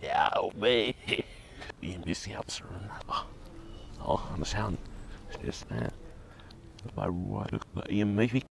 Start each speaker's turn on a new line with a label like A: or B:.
A: Yeah, Ja, mee. Die ein bisschen absurd. Oh, anders aan. Is dit, eh. Bij Ruud, Ian